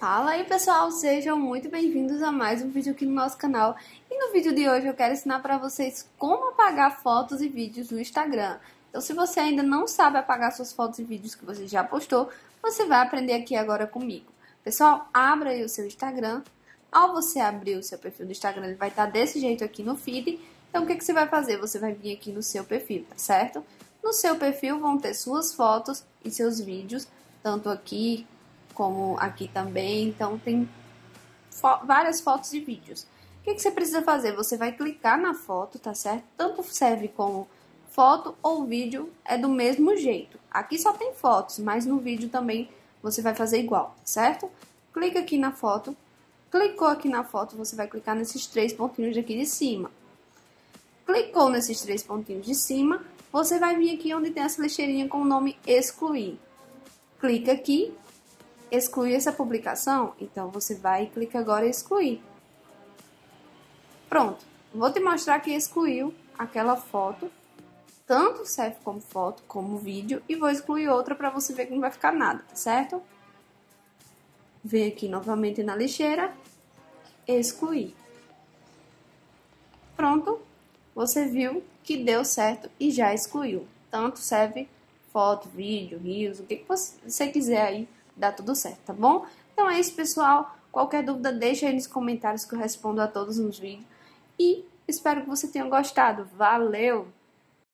Fala aí pessoal, sejam muito bem-vindos a mais um vídeo aqui no nosso canal. E no vídeo de hoje eu quero ensinar para vocês como apagar fotos e vídeos do Instagram. Então se você ainda não sabe apagar suas fotos e vídeos que você já postou, você vai aprender aqui agora comigo. Pessoal, abra aí o seu Instagram. Ao você abrir o seu perfil do Instagram, ele vai estar desse jeito aqui no feed. Então o que, que você vai fazer? Você vai vir aqui no seu perfil, tá certo? No seu perfil vão ter suas fotos e seus vídeos, tanto aqui como aqui também. Então, tem fo várias fotos e vídeos. O que, que você precisa fazer? Você vai clicar na foto, tá certo? Tanto serve como foto ou vídeo, é do mesmo jeito. Aqui só tem fotos, mas no vídeo também você vai fazer igual, tá certo? Clica aqui na foto. Clicou aqui na foto, você vai clicar nesses três pontinhos aqui de cima. Clicou nesses três pontinhos de cima, você vai vir aqui onde tem essa lixeirinha com o nome excluir. Clica aqui excluir essa publicação, então você vai e clica agora em excluir. Pronto, vou te mostrar que excluiu aquela foto, tanto serve como foto, como vídeo, e vou excluir outra para você ver que não vai ficar nada, tá certo? Vem aqui novamente na lixeira, excluir. Pronto, você viu que deu certo e já excluiu. Tanto serve foto, vídeo, rios, o que você quiser aí dá tudo certo, tá bom? Então é isso, pessoal. Qualquer dúvida, deixa aí nos comentários que eu respondo a todos nos vídeos. E espero que você tenha gostado. Valeu!